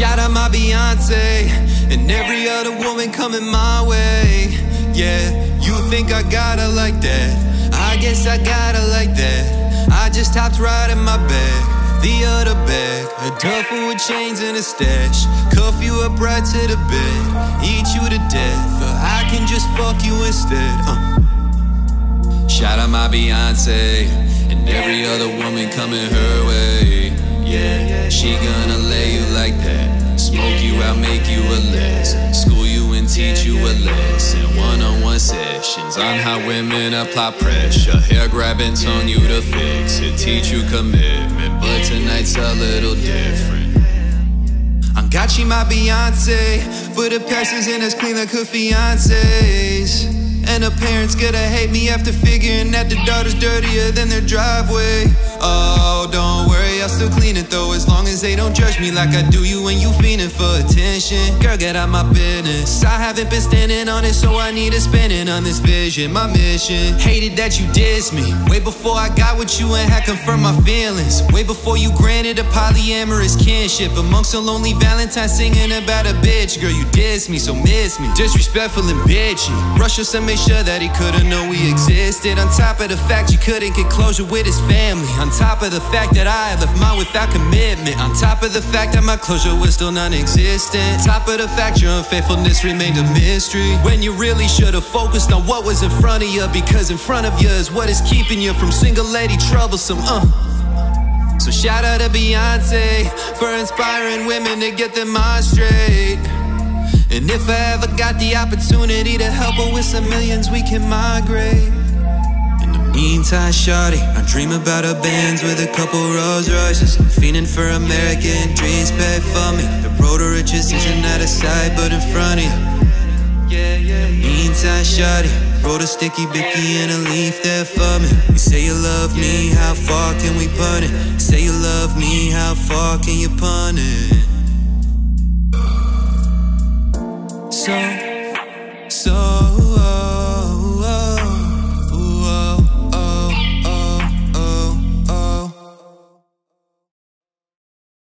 my Beyonce, and every other woman coming my way. Yeah, you think I got her like that? I guess I got her like that. I just hopped right in my bag, the other bag, a duffel with chains and a stash. Cuff you up right to the bed, eat you to death, or I can just fuck you instead. Uh. Shout out my Beyonce and every other woman coming her way. On how women apply pressure. Hair grabbing, telling you to fix it. Teach you commitment, but tonight's a little different. I'm Gachi, my Beyonce, but her passes in as clean like her fiancés. And her parents gonna hate me after figuring that the daughter's dirtier than their driveway. Oh, don't worry, I'll still clean it though, as long they don't judge me like I do you when you fiending for attention. Girl, get out my business. I haven't been standing on it, so I need a spend it on this vision, my mission. Hated that you dissed me, way before I got with you and had confirmed my feelings. Way before you granted a polyamorous kinship amongst a lonely Valentine singing about a bitch. Girl, you dissed me, so miss me. Disrespectful and bitchy. Rush us and make sure that he couldn't know we existed. On top of the fact you couldn't get closure with his family. On top of the fact that I left mine without commitment. On top of the fact that my closure was still non existent. Top of the fact your unfaithfulness remained a mystery. When you really should have focused on what was in front of you. Because in front of you is what is keeping you from single lady troublesome. Uh. So shout out to Beyonce for inspiring women to get their mind straight. And if I ever got the opportunity to help her with some millions, we can migrate. Meantime, shawty, I dream about a Benz with a couple Rolls Royces. Fiending for American dreams, pay for me. The road to riches isn't out of sight, but in front of you. Meantime, shawty, roll a sticky bicky and a leaf there for me. You say you love me, how far can we put it? Say you love me, how far can you punt it? So, so